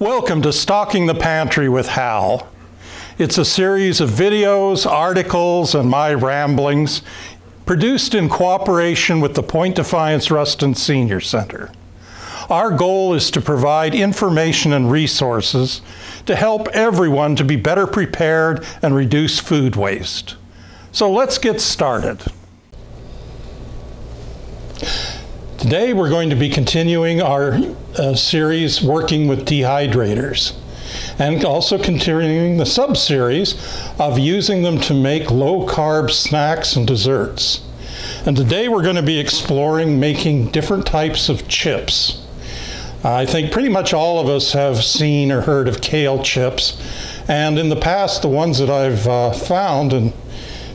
Welcome to Stocking the Pantry with Hal. It's a series of videos, articles, and my ramblings produced in cooperation with the Point Defiance Ruston Senior Center. Our goal is to provide information and resources to help everyone to be better prepared and reduce food waste. So let's get started. Today we're going to be continuing our uh, series working with dehydrators and also continuing the sub-series of using them to make low-carb snacks and desserts. And today we're going to be exploring making different types of chips. I think pretty much all of us have seen or heard of kale chips, and in the past the ones that I've uh, found and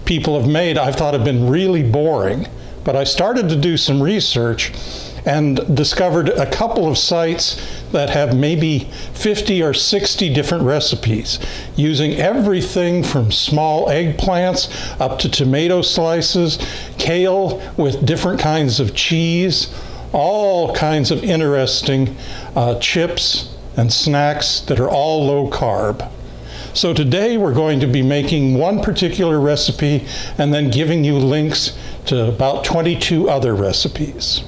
people have made I've thought have been really boring. But I started to do some research and discovered a couple of sites that have maybe 50 or 60 different recipes using everything from small eggplants up to tomato slices, kale with different kinds of cheese, all kinds of interesting uh, chips and snacks that are all low carb. So today we're going to be making one particular recipe and then giving you links to about 22 other recipes.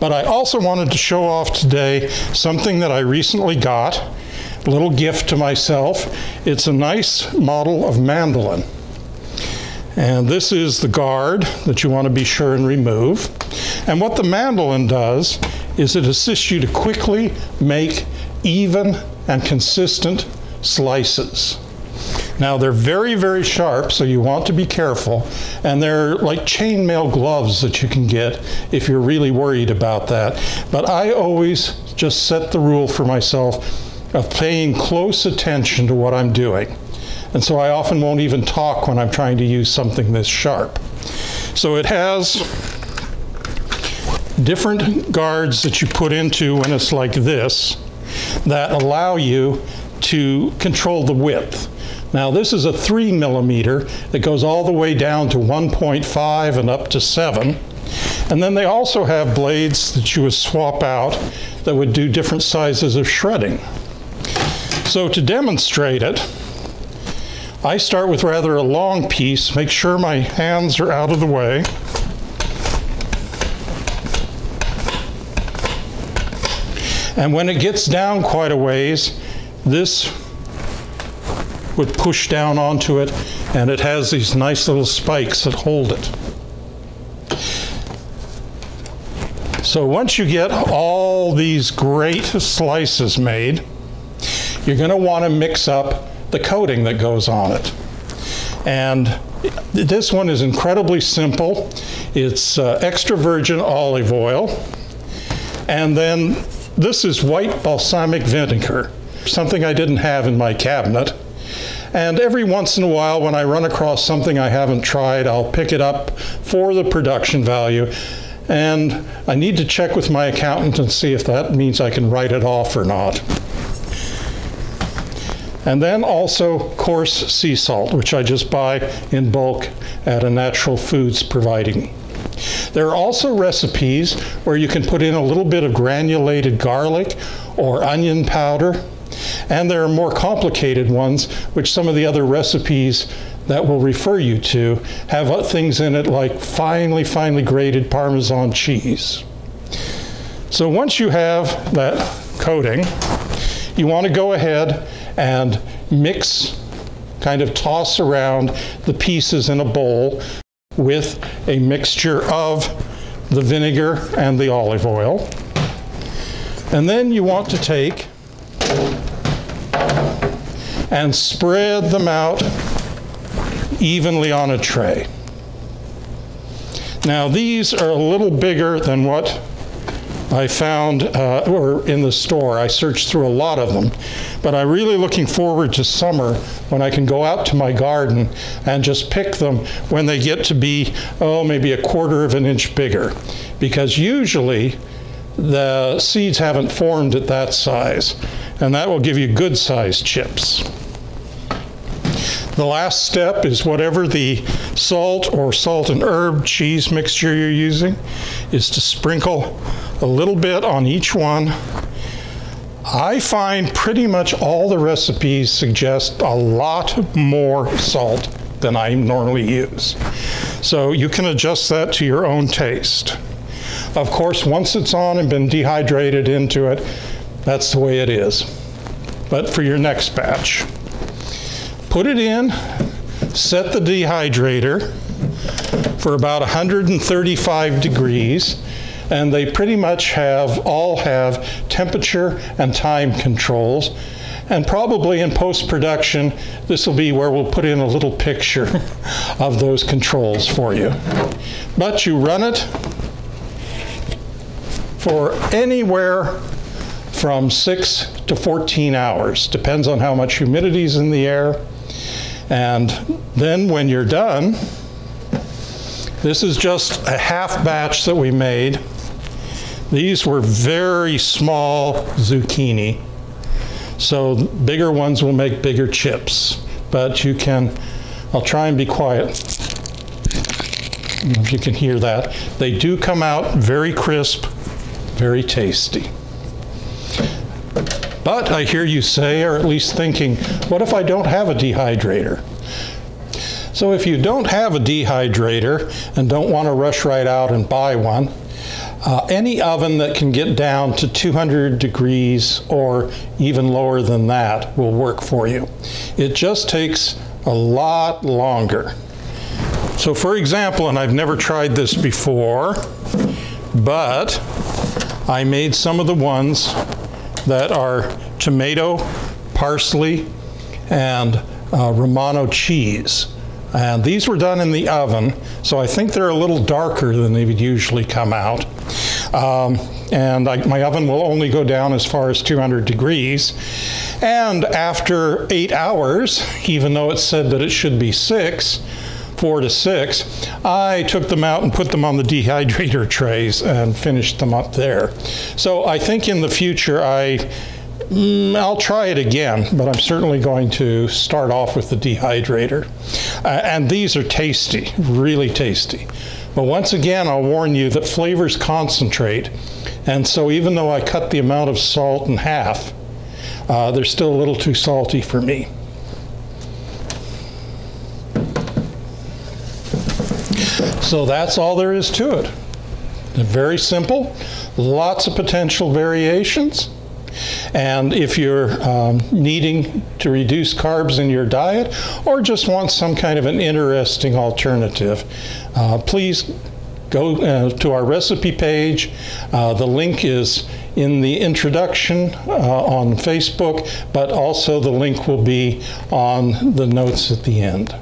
But I also wanted to show off today something that I recently got, a little gift to myself. It's a nice model of mandolin. And this is the guard that you want to be sure and remove. And what the mandolin does is it assists you to quickly make even and consistent slices. Now they're very, very sharp, so you want to be careful. And they're like chainmail gloves that you can get if you're really worried about that. But I always just set the rule for myself of paying close attention to what I'm doing. And so I often won't even talk when I'm trying to use something this sharp. So it has different guards that you put into when it's like this that allow you to control the width. Now this is a three millimeter that goes all the way down to 1.5 and up to seven. And then they also have blades that you would swap out that would do different sizes of shredding. So to demonstrate it, I start with rather a long piece, make sure my hands are out of the way. And when it gets down quite a ways, this would push down onto it, and it has these nice little spikes that hold it. So once you get all these great slices made, you're going to want to mix up the coating that goes on it. And this one is incredibly simple. It's uh, extra virgin olive oil. And then this is white balsamic vinegar, something I didn't have in my cabinet. And every once in a while, when I run across something I haven't tried, I'll pick it up for the production value. And I need to check with my accountant and see if that means I can write it off or not. And then also coarse sea salt, which I just buy in bulk at a natural foods providing. There are also recipes where you can put in a little bit of granulated garlic or onion powder and there are more complicated ones, which some of the other recipes that we'll refer you to have things in it like finely, finely grated Parmesan cheese. So once you have that coating, you want to go ahead and mix, kind of toss around the pieces in a bowl with a mixture of the vinegar and the olive oil. And then you want to take and spread them out evenly on a tray. Now these are a little bigger than what I found uh, or in the store. I searched through a lot of them, but I'm really looking forward to summer when I can go out to my garden and just pick them when they get to be, oh, maybe a quarter of an inch bigger. Because usually the seeds haven't formed at that size, and that will give you good sized chips. The last step is whatever the salt or salt and herb cheese mixture you're using is to sprinkle a little bit on each one I find pretty much all the recipes suggest a lot more salt than I normally use. So you can adjust that to your own taste. Of course, once it's on and been dehydrated into it, that's the way it is. But for your next batch, put it in, set the dehydrator for about 135 degrees, and they pretty much have all have temperature and time controls. And probably in post production, this will be where we'll put in a little picture of those controls for you. But you run it for anywhere from 6 to 14 hours, depends on how much humidity is in the air. And then when you're done, this is just a half batch that we made. These were very small zucchini. So bigger ones will make bigger chips. But you can, I'll try and be quiet if you can hear that. They do come out very crisp, very tasty. But I hear you say, or at least thinking, what if I don't have a dehydrator? So if you don't have a dehydrator and don't want to rush right out and buy one, uh, any oven that can get down to 200 degrees or even lower than that will work for you. It just takes a lot longer. So for example, and I've never tried this before, but I made some of the ones that are tomato, parsley, and uh, Romano cheese. And these were done in the oven, so I think they're a little darker than they would usually come out. Um, and I, my oven will only go down as far as 200 degrees. And after eight hours, even though it said that it should be six, four to six, I took them out and put them on the dehydrator trays and finished them up there. So I think in the future I Mm, I'll try it again, but I'm certainly going to start off with the dehydrator. Uh, and these are tasty, really tasty. But once again, I'll warn you that flavors concentrate. And so even though I cut the amount of salt in half, uh, they're still a little too salty for me. So that's all there is to it. Very simple, lots of potential variations. And if you're um, needing to reduce carbs in your diet or just want some kind of an interesting alternative, uh, please go uh, to our recipe page. Uh, the link is in the introduction uh, on Facebook, but also the link will be on the notes at the end.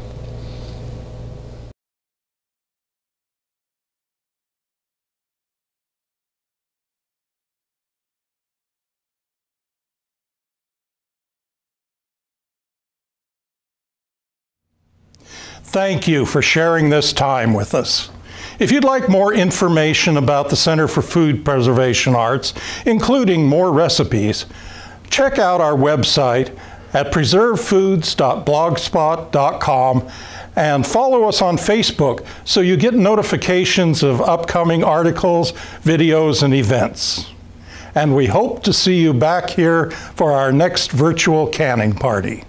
Thank you for sharing this time with us. If you'd like more information about the Center for Food Preservation Arts, including more recipes, check out our website at preservedfoods.blogspot.com and follow us on Facebook so you get notifications of upcoming articles, videos, and events. And we hope to see you back here for our next virtual canning party.